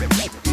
rip, rip, rip.